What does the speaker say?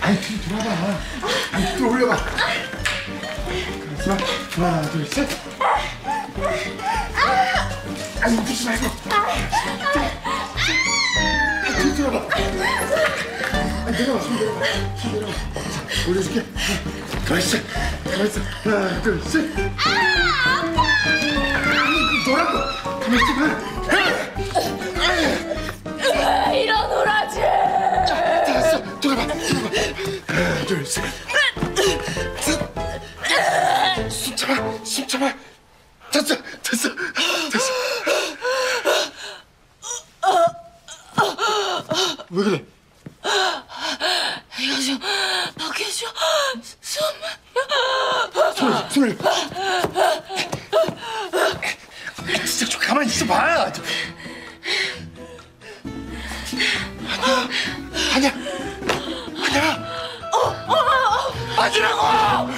아니 뒤 돌아봐. 아니 뒤 올려봐. 가만있어. 하나 둘 셋. 아니 웃지 말고. 뒤 돌아봐. 아니 내려와 손 내려봐. 손 내려봐. 자, 올려줄게. 가만있어. 가만있어. 하나 둘 셋. 아 아파. 아니 너라고. 가만있어 봐. 둘 셋. 셋. 숨 참아. 숨 참아. 됐어. 됐어. 됐어. 왜 그래? 이거 좀 바뀌어줘. 숨. 손을 손을. 진짜 좀 가만히 있어 봐. 아니야. 아니야. 아니야. 아니라고.